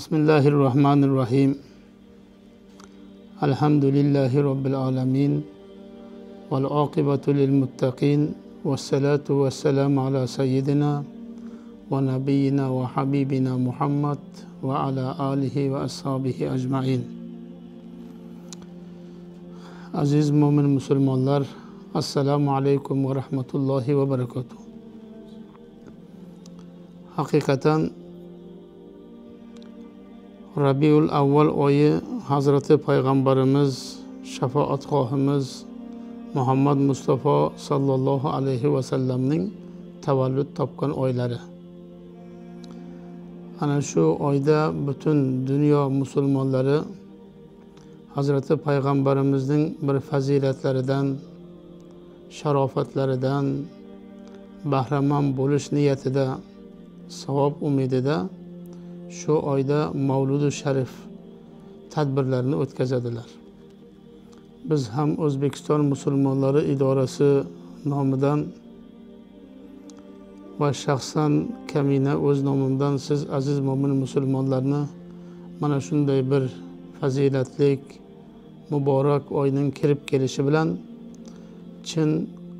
بسم الله الرحمن الرحيم الحمد لله رب العالمين والعاقبة للمتقين والصلاة والسلام على سيدنا ونبينا وحبيبنا محمد وعلى آله وأصحابه أجمعين aziz mo'min musulmonlar assalomu alaykum va rahmatullohi va barakatuh. Haqiqatan rabiul avval oyi hazrati payg'ambarimiz shafoatgohimiz muhammad mustafa sollallohu alayhi vasallamning tavallud topgan oylari. Ana shu oyda butun dunyo musulmonlari hazrati payg'ambarimizning bir fazilatlaridan sharofatlaridan bahramand bo'lish niyatida savob umidida shu oyda mavludi sharif tadbirlarini o'tkazadilar. Biz ham o'zbekiston musulmonlari idorasi nomidan va shaxsan kamina o'z nomimdan siz aziz mo'min musulmonlarni mana shunday bir fazilatlik muborak oyning kirib kelishi bilan chin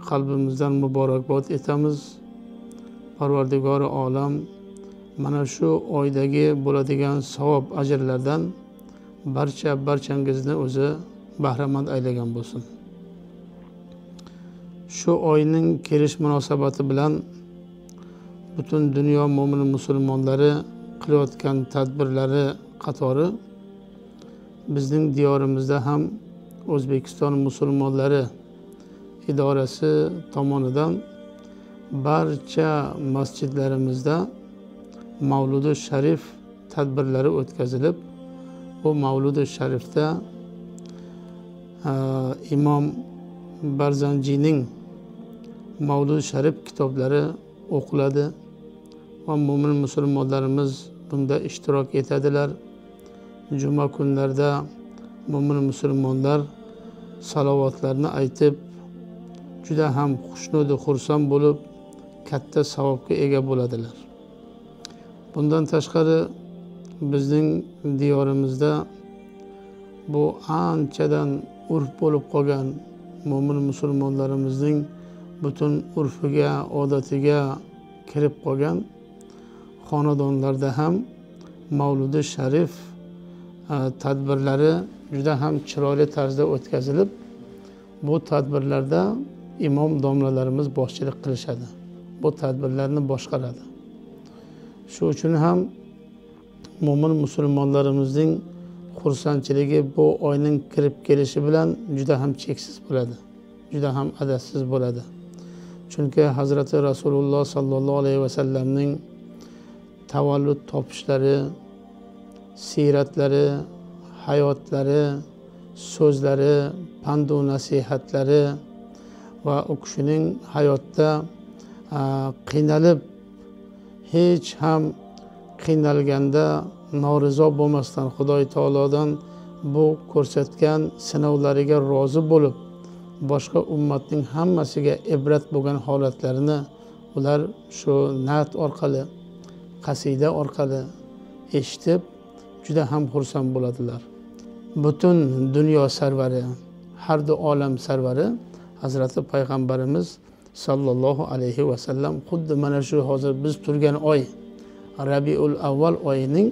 qalbimizdan muborakbod etamiz. Parvardigori olam mana shu oydagi bo'ladigan savob ajrlardan barcha barchangizni o'zi bahramand aylagan bo'lsin. Shu oyning kelish munosabati bilan butun dunyo mo'min musulmonlari qilayotgan tadbirlari qatori bizning diyorimizda ham o'zbekiston musulmonlari idorasi tomonidan barcha masjidlarimizda mavludi sharif tadbirlari o'tkazilib bu mavludi sharifda e, imom barzanjiyning mavludi sharif kitoblari o'qiladi va mo'min musulmonlarimiz bunda ishtirok etadilar. Juma kunlarida mo'min musulmonlar salovatlarni aytib juda ham xushnudu xursand bo'lib katta savobga ega bo'ladilar. Bundan tashqari bizning diyorimizda bu anchadan urf bo'lib qolgan mo'min musulmonlarimizning butun urfiga odatiga kirib qolgan xonadonlarda ham mavludi sharif e, tadbirlari juda ham chiroyli tarzda o'tkazilib bu tadbirlarda imom domlalarimiz boshchilik qilishadi bu tadbirlarni boshqaradi. Shu uchun ham mo'min musulmonlarimizning xursandchiligi bu oyning kirib kelishi bilan juda ham cheksiz bo'ladi juda ham adadsiz bo'ladi. Chunki hazrati rasululloh sollallohu alayhi vasallamning tavallud topishlari siyratlari hayotlari so'zlari pandu nasihatlari va u kishining hayotda qiynalib hech ham qiynalganda norizo bo'lmasdan xudoy taolodan bu ko'rsatgan sinovlariga rozi bo'lib boshqa ummatning hammasiga ibrat bo'lgan holatlarini ular shu nat orqali qasida orqali eshitib juda ham xursand bo'ladilar. Butun dunyo sarvari har du olam sarvari hazrati payg'ambarimiz sollallohu alayhi vasallam xuddi mana shu hozir biz turgan oy rabiul avval oyining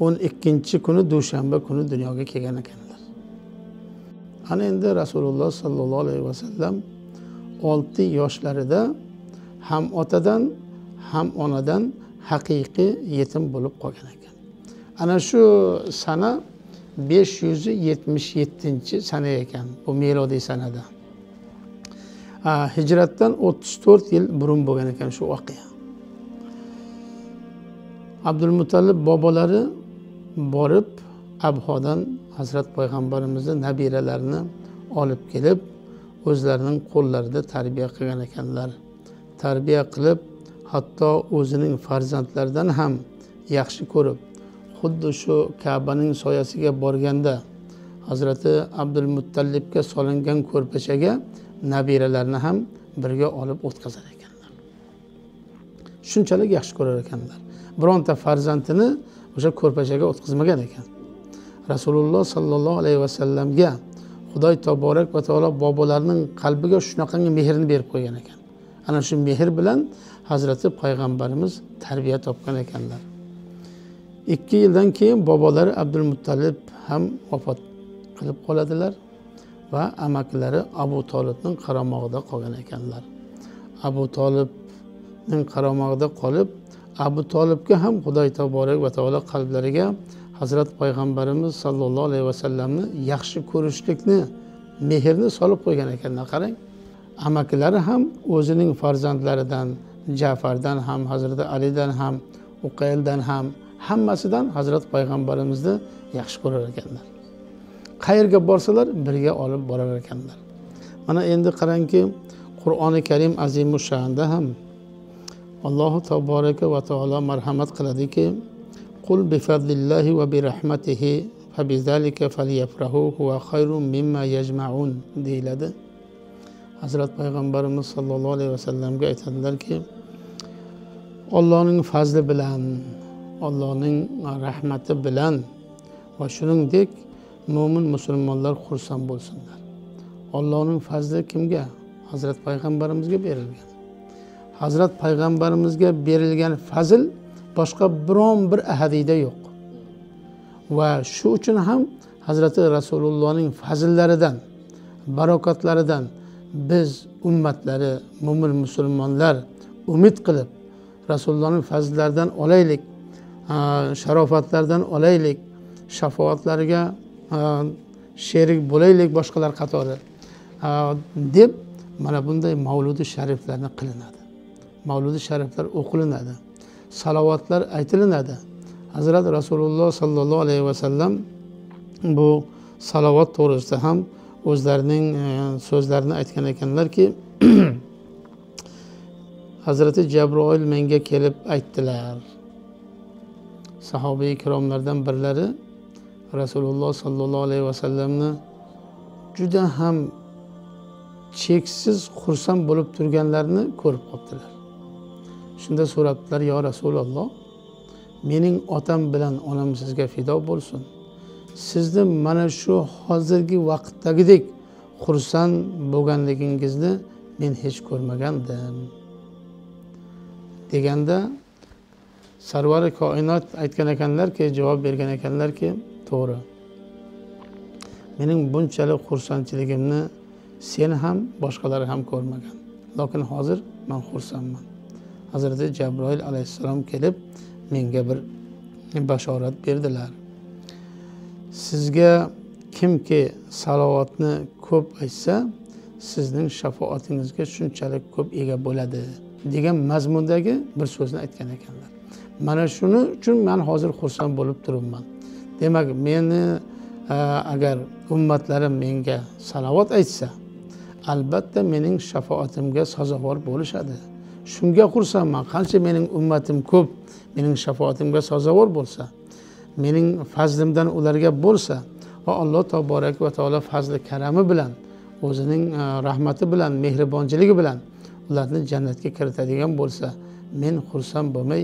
o'n ikkinchi kuni dushanba kuni dunyoga kelgan ekanlar. Ana endi rasululloh sollallohu alayhi vasallam olti yoshlarida ham otadan ham onadan haqiqiy yetim bo'lib qolgan ekan. Ana shu sana besh yuz yetmish yettinchi sana ekan bu melodiy sanada. Hijratdan o'ttiz to'rt yil burun bo'lgan ekan shu voqea. Abdulmutallib bobolari borib abhodan hazrat payg'ambarimizni nabiralarini olib kelib o'zlarining qo'llarida tarbiya qilgan ekanlar. Tarbiya qilib hatto o'zining farzandlaridan ham yaxshi ko'rib xuddi shu kabaning soyasiga borganda hazrati abdulmuttalibga solingan ko'rpachaga nabiralarini ham birga olib o'tkazar ekanlar. Shunchalik yaxshi ko'rar ekanlar. Bironta farzandini o'sha ko'rpachaga o'tkazmagan ekan. Rasululloh sollallohu alayhi vasallamga xudoy toborak va taolo bobolarning qalbiga shunaqangi mehrni berib qo'ygan ekan. Ana shu mehr bilan hazrati payg'ambarimiz tarbiya topgan ekanlar. Ikki yildan keyin bobolari abdul muttalib ham vafot qilib qoladilar. Va amakilari abu tolibning qaramog'ida qolgan ekanlar. Abu tolibning qaramog'ida qolib abu tolibga ham xudoy taborak va taolo qalblariga hazrat payg'ambarimiz sollallohu alayhi vasallamni yaxshi ko'rishlikni mehrni solib qo'ygan ekanlar. Qarang amakilari ham o'zining farzandlaridan jafardan ham hazrati alidan ham uqayldan ham hammasidan hazrat payg'ambarimizni yaxshi ko'rar ekanlar. Qayerga borsalar birga olib borar ekanlar. Mana endi qarangki qur'oni karim azimu shanda ham allohu taboraka va taolo marhamat qiladiki qul bifadlillahi va birahmatihi fabizalika falyafrahu huwa khayrun mimma yajmaun deyiladi. Hazrat payg'ambarimiz sollallohu alayhi vasallamga aytadilarki ollohning fazli bilan ollohning rahmati bilan va shuningdek mo'min musulmonlar xursand bo'lsinlar. Ollohning fazli kimga? Hazrat payg'ambarimizga berilgan. Hazrat payg'ambarimizga berilgan fazl boshqa biron bir ahadiyda yo'q. Va shu uchun ham hazrati rasulullohning fazillaridan barokatlaridan biz ummatlari mo'min musulmonlar umid qilib rasulullohning fazllaridan olaylik sharofatlaridan olaylik shafoatlariga sherik bo'laylik boshqalar qatori deb mana bunday mavludi shariflarni qilinadi mavludi shariflar o'qilinadi salovatlar aytilinadi hazrat rasululloh sollallohu alayhi vasallam bu salovat to'g'risida ham o'zlarining э, so'zlarini aytgan ekanlarki hazrati jabroil menga kelib aytdilar. Sahobiy ikromlardan birlari rasululloh sollallohu alayhi vasallamni juda ham cheksiz xursand bo'lib turganlarini ko'rib qolibdilar shunda so'rabdilar yo rasululloh mening otam bilan onam sizga fido bo'lsin. Sizni mana shu hozirgi vaqtdagidek xursand bo'lganligingizni men hech ko'rmagandim. deganda sarvari koinot aytgan ekanlarki javob bergan ekanlarki to'g'ri. Mening bunchalik xursandchiligimni sen ham boshqalar ham ko'rmagan. Lokin hozir man xursandman. Hazrati jabroil alayhissalom kelib menga bir bashorat berdilar. Sizga kimki salovatni ko'p aytsa sizning shafoatingizga shunchalik ko'p ega bo'ladi degan mazmundagi bir so'zni aytgan ekanlar. Mana shuni uchun man hozir xursand bo'lib turibman. Demak meni agar ummatlarim menga salovat aytsa albatta mening shafoatimga sazovor bo'lishadi. Shunga xursandman. Qancha mening ummatim ko'p mening shafoatimga sazovor bo'lsa mening fazlimdan ularga bo'lsa va alloh taborak va taolo fazli karami bilan o'zining rahmati bilan mehribonchiligi bilan ularni jannatga kiritadigan bo'lsa men xursand bo'lmay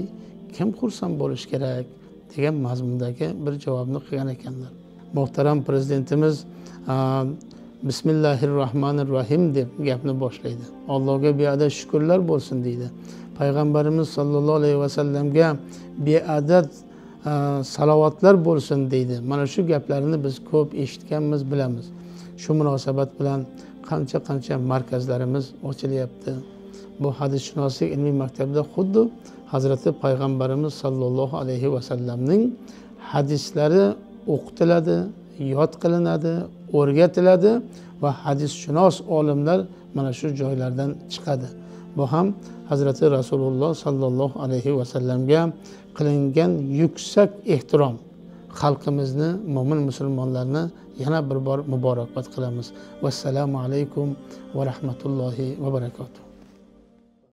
kim xursand bo'lishi kerak? Degan mazmundagi bir javobni qilgan ekanlar. Muhtaram prezidentimiz e, bismillahi rohmanir rohim deb gapni boshlaydi. Allohga beadad shukurlar bo'lsin deydi. Payg'ambarimiz sollallohu alayhi vasallamga beadad salovatlar bo'lsin deydi. Mana shu gaplarni biz ko'p eshitganmiz bilamiz. Shu munosabat bilan qancha qancha markazlarimiz ochilyapti. Bu hadisshunoslik ilmiy maktabida xuddi hazrati payg'ambarimiz sollallohu alayhi vasallamning hadislari o'qitiladi yod qilinadi o'rgatiladi va hadisshunos olimlar mana shu joylardan chiqadi. Bu ham hazrati rasululloh sollallohu alayhi vasallamga qilingan yuksak ehtirom. Xalqimizni mo'min musulmonlarni yana bir bor muborakbod qilamiz. Vassalomu alaykum va rahmatullohi va barakatuh.